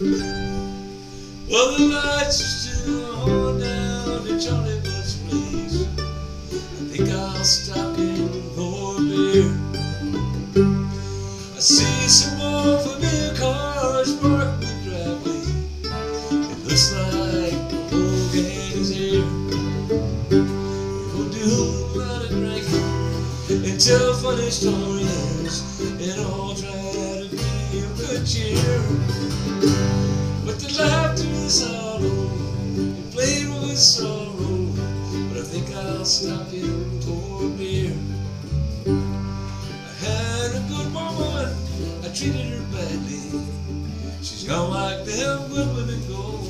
Well, the lights are still on down at Johnny Bull's place. I think I'll stop in for beer. I see some more familiar cars parked in the driveway. It looks like the whole gang is here. We'll do a lot of drinking and tell funny stories and all try to be a good cheer. The is sorrow, and played with sorrow. But I think I'll stop pour a beer. I had a good woman, I treated her badly. She's gone like them good women go.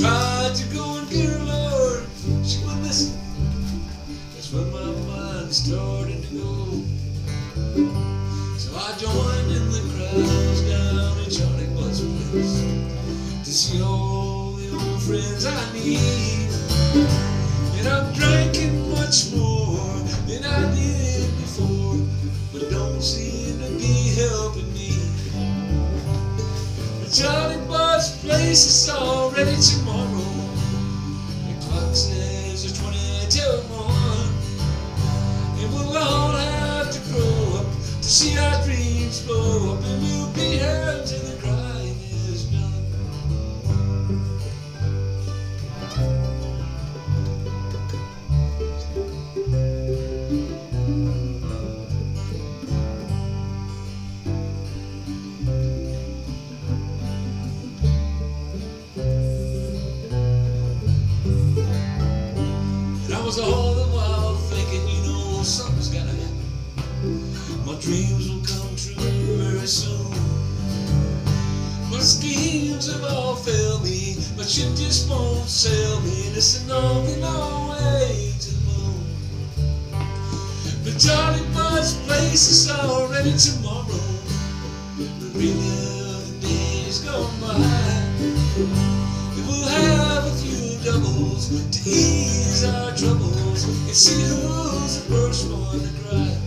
Tried to go and get her, Lord, she wouldn't listen. That's when my mind started to go. See all the old friends I need. And I'm drinking much more than I did before, but don't seem to be helping me. The Charlie Butt's place is already tomorrow. The clock says it's 20 till 1. And we'll all have to grow up to see our dreams blow up. Was all the while thinking, you know, something's gotta happen. My dreams will come true very soon. My schemes have all failed me, but ship just won't sail me. Listen, all the long way to the moon. Charlie Butt's place is already tomorrow. But relive the days gone by. We'll have a few doubles to ease our troubles and see who's the cry.